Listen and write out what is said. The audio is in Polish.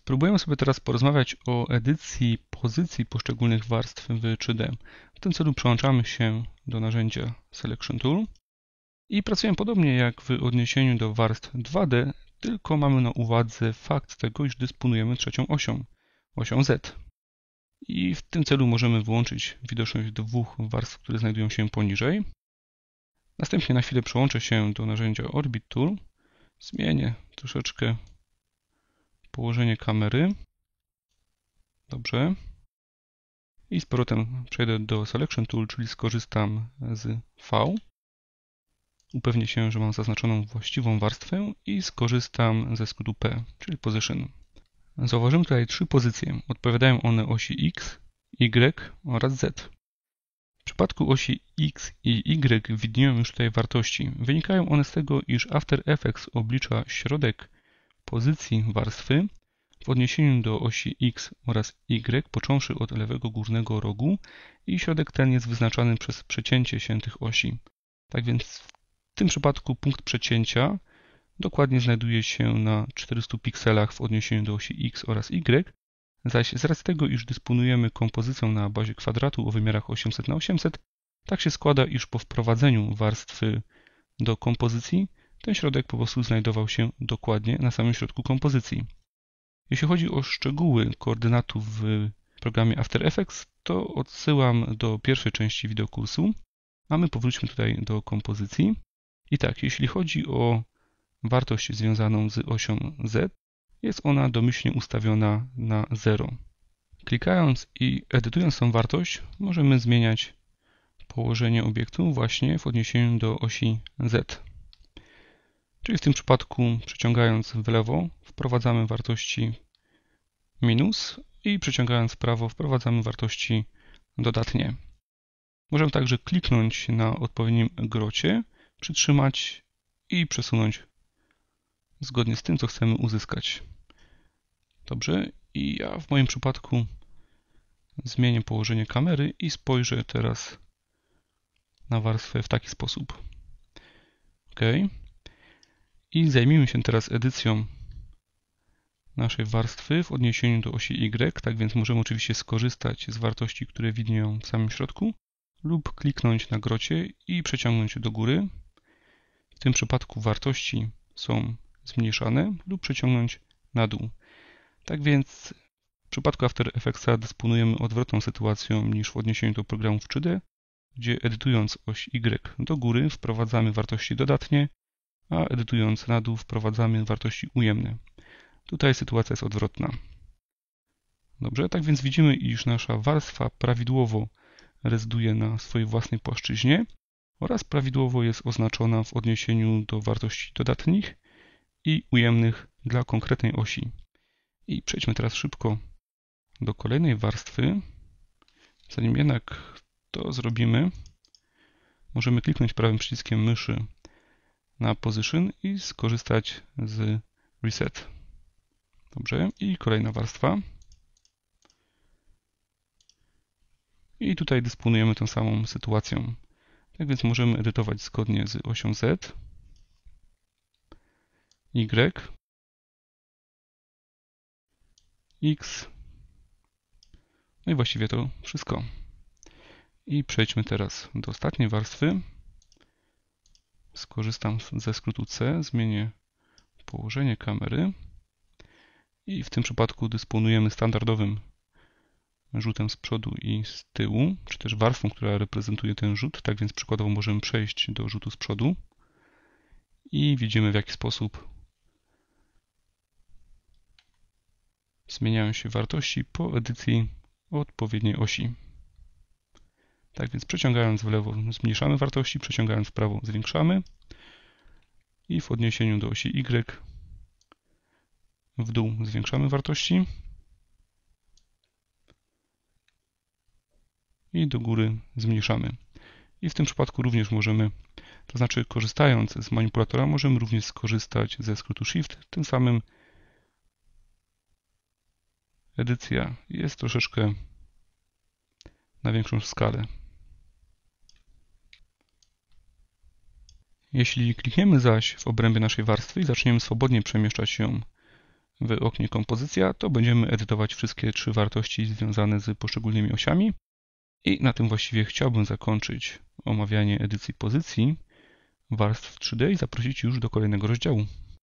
Spróbujemy sobie teraz porozmawiać o edycji pozycji poszczególnych warstw w 3D. W tym celu przełączamy się do narzędzia Selection Tool i pracujemy podobnie jak w odniesieniu do warstw 2D, tylko mamy na uwadze fakt tego, iż dysponujemy trzecią osią, osią Z. I w tym celu możemy wyłączyć widoczność dwóch warstw, które znajdują się poniżej. Następnie na chwilę przełączę się do narzędzia Orbit Tool. Zmienię troszeczkę położenie kamery. Dobrze. I z powrotem przejdę do Selection Tool, czyli skorzystam z V. Upewnię się, że mam zaznaczoną właściwą warstwę i skorzystam ze skrótu P, czyli Position. Zauważymy tutaj trzy pozycje. Odpowiadają one osi X, Y oraz Z. W przypadku osi X i Y widnieją już tutaj wartości. Wynikają one z tego, iż After Effects oblicza środek pozycji warstwy w odniesieniu do osi X oraz Y, począwszy od lewego górnego rogu i środek ten jest wyznaczany przez przecięcie się tych osi. Tak więc w tym przypadku punkt przecięcia dokładnie znajduje się na 400 pikselach w odniesieniu do osi X oraz Y, zaś z racji tego, iż dysponujemy kompozycją na bazie kwadratu o wymiarach 800 na 800, tak się składa, iż po wprowadzeniu warstwy do kompozycji ten środek po prostu znajdował się dokładnie na samym środku kompozycji. Jeśli chodzi o szczegóły koordynatów w programie After Effects, to odsyłam do pierwszej części wideokursu, a my powróćmy tutaj do kompozycji. I tak, jeśli chodzi o wartość związaną z osią Z, jest ona domyślnie ustawiona na 0. Klikając i edytując tą wartość, możemy zmieniać położenie obiektu właśnie w odniesieniu do osi Z. Czyli w tym przypadku przeciągając w lewo wprowadzamy wartości minus i przeciągając w prawo wprowadzamy wartości dodatnie. Możemy także kliknąć na odpowiednim grocie, przytrzymać i przesunąć zgodnie z tym, co chcemy uzyskać. Dobrze, i ja w moim przypadku zmienię położenie kamery i spojrzę teraz na warstwę w taki sposób. OK. I zajmijmy się teraz edycją naszej warstwy w odniesieniu do osi Y, tak więc możemy oczywiście skorzystać z wartości, które widnieją w samym środku lub kliknąć na grocie i przeciągnąć do góry. W tym przypadku wartości są zmniejszane lub przeciągnąć na dół. Tak więc w przypadku After Effectsa dysponujemy odwrotną sytuacją niż w odniesieniu do programów 3D, gdzie edytując oś Y do góry wprowadzamy wartości dodatnie, a edytując na dół wprowadzamy wartości ujemne. Tutaj sytuacja jest odwrotna. Dobrze, tak więc widzimy, iż nasza warstwa prawidłowo rezyduje na swojej własnej płaszczyźnie oraz prawidłowo jest oznaczona w odniesieniu do wartości dodatnich i ujemnych dla konkretnej osi. I przejdźmy teraz szybko do kolejnej warstwy. Zanim jednak to zrobimy, możemy kliknąć prawym przyciskiem myszy na Position i skorzystać z Reset. Dobrze, i kolejna warstwa. I tutaj dysponujemy tą samą sytuacją. Tak więc możemy edytować zgodnie z osią Z, Y, X. No i właściwie to wszystko. I przejdźmy teraz do ostatniej warstwy. Skorzystam ze skrótu C, zmienię położenie kamery i w tym przypadku dysponujemy standardowym rzutem z przodu i z tyłu, czy też warstwą, która reprezentuje ten rzut. Tak więc przykładowo możemy przejść do rzutu z przodu i widzimy w jaki sposób zmieniają się wartości po edycji odpowiedniej osi. Tak więc przeciągając w lewo zmniejszamy wartości, przeciągając w prawo zwiększamy i w odniesieniu do osi Y w dół zwiększamy wartości i do góry zmniejszamy. I w tym przypadku również możemy, to znaczy korzystając z manipulatora, możemy również skorzystać ze skrótu Shift, tym samym edycja jest troszeczkę na większą skalę. Jeśli klikniemy zaś w obrębie naszej warstwy i zaczniemy swobodnie przemieszczać się w oknie kompozycja, to będziemy edytować wszystkie trzy wartości związane z poszczególnymi osiami. I na tym właściwie chciałbym zakończyć omawianie edycji pozycji warstw 3D i zaprosić już do kolejnego rozdziału.